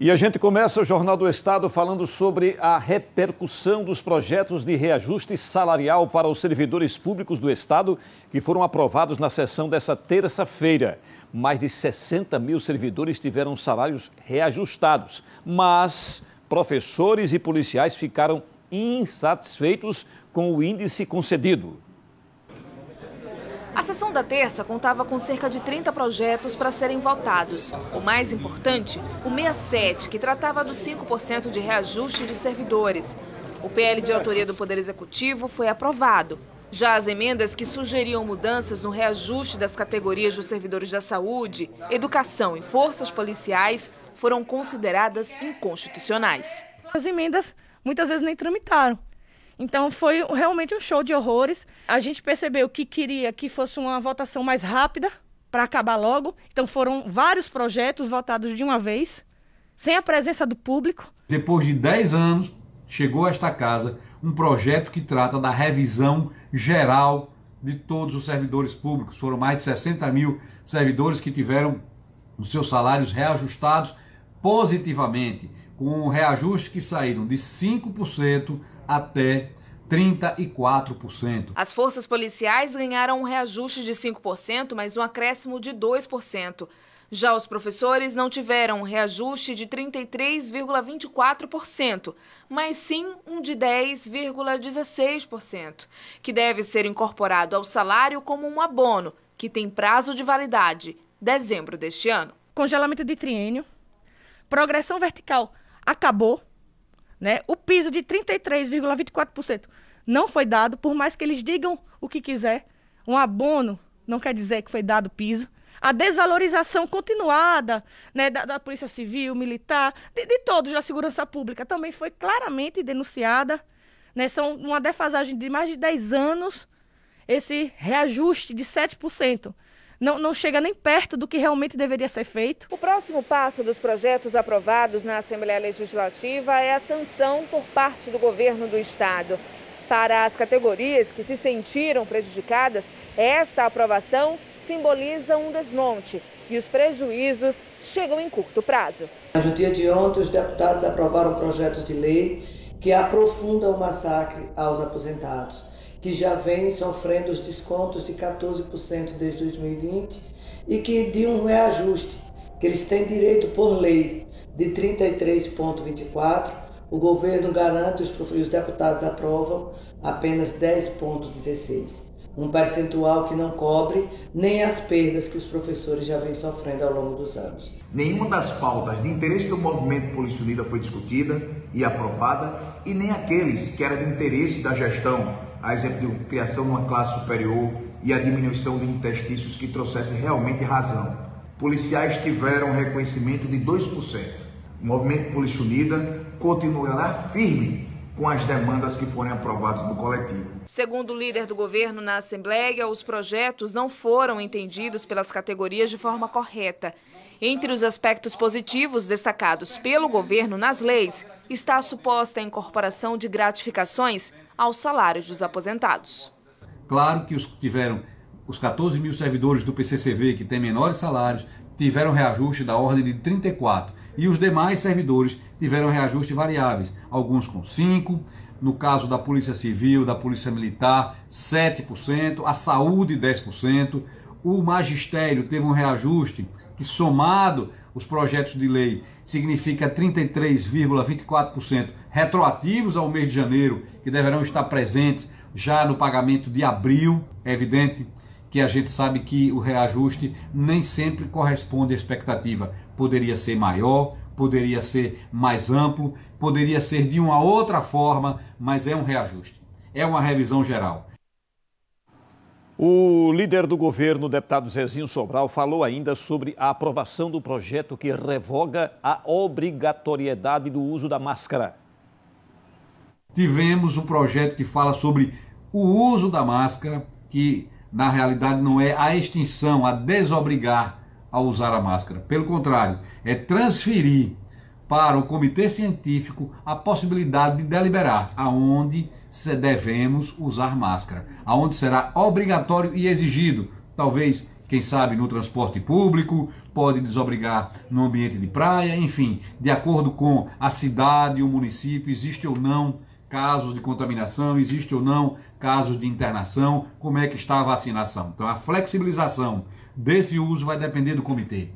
E a gente começa o Jornal do Estado falando sobre a repercussão dos projetos de reajuste salarial para os servidores públicos do Estado que foram aprovados na sessão dessa terça-feira. Mais de 60 mil servidores tiveram salários reajustados, mas professores e policiais ficaram insatisfeitos com o índice concedido. A sessão da terça contava com cerca de 30 projetos para serem votados. O mais importante, o 67, que tratava dos 5% de reajuste de servidores. O PL de autoria do Poder Executivo foi aprovado. Já as emendas que sugeriam mudanças no reajuste das categorias dos servidores da saúde, educação e forças policiais foram consideradas inconstitucionais. As emendas muitas vezes nem tramitaram. Então foi realmente um show de horrores. A gente percebeu que queria que fosse uma votação mais rápida para acabar logo. Então foram vários projetos votados de uma vez, sem a presença do público. Depois de 10 anos, chegou a esta casa um projeto que trata da revisão geral de todos os servidores públicos. Foram mais de 60 mil servidores que tiveram os seus salários reajustados positivamente, com reajustes que saíram de 5% até 34%. As forças policiais ganharam um reajuste de 5%, mas um acréscimo de 2%. Já os professores não tiveram um reajuste de 33,24%, mas sim um de 10,16%, que deve ser incorporado ao salário como um abono, que tem prazo de validade, dezembro deste ano. Congelamento de triênio, progressão vertical acabou, né? O piso de 33,24% não foi dado, por mais que eles digam o que quiser. Um abono não quer dizer que foi dado piso. A desvalorização continuada né, da, da Polícia Civil, Militar, de, de, todos da segurança pública também foi claramente denunciada. Né, são uma defasagem de mais de 10 anos, esse reajuste de 7% não, não chega nem perto do que realmente deveria ser feito. O próximo passo dos projetos aprovados na Assembleia Legislativa é a sanção por parte do governo do Estado. Para as categorias que se sentiram prejudicadas, essa aprovação simboliza um desmonte e os prejuízos chegam em curto prazo. No dia de ontem, os deputados aprovaram projetos de lei que aprofundam o massacre aos aposentados que já vem sofrendo os descontos de 14% desde 2020 e que de um reajuste que eles têm direito por lei de 33,24%, o governo garante e os deputados aprovam apenas 10,16%. Um percentual que não cobre nem as perdas que os professores já vêm sofrendo ao longo dos anos. Nenhuma das pautas de interesse do movimento Polícia Unida foi discutida e aprovada, e nem aqueles que eram de interesse da gestão a exemplo de criação de uma classe superior e a diminuição de interstícios que trouxesse realmente razão. Policiais tiveram reconhecimento de 2%. O Movimento Polícia Unida continuará firme com as demandas que forem aprovadas no coletivo. Segundo o líder do governo na Assembleia, os projetos não foram entendidos pelas categorias de forma correta. Entre os aspectos positivos destacados pelo governo nas leis está a suposta incorporação de gratificações aos salários dos aposentados. Claro que os que tiveram os 14 mil servidores do PCCV que têm menores salários tiveram reajuste da ordem de 34 e os demais servidores tiveram reajuste variáveis, alguns com 5, no caso da Polícia Civil, da Polícia Militar, 7%, a Saúde 10%, o magistério teve um reajuste que somado os projetos de lei significa 33,24% retroativos ao mês de janeiro, que deverão estar presentes já no pagamento de abril. É evidente que a gente sabe que o reajuste nem sempre corresponde à expectativa. Poderia ser maior, poderia ser mais amplo, poderia ser de uma outra forma, mas é um reajuste. É uma revisão geral. O líder do governo, deputado Zezinho Sobral, falou ainda sobre a aprovação do projeto que revoga a obrigatoriedade do uso da máscara. Tivemos um projeto que fala sobre o uso da máscara, que na realidade não é a extinção, a desobrigar a usar a máscara. Pelo contrário, é transferir para o comitê científico a possibilidade de deliberar aonde devemos usar máscara, aonde será obrigatório e exigido, talvez, quem sabe, no transporte público, pode desobrigar no ambiente de praia, enfim, de acordo com a cidade, o município, existe ou não casos de contaminação, existe ou não casos de internação, como é que está a vacinação. Então a flexibilização desse uso vai depender do comitê.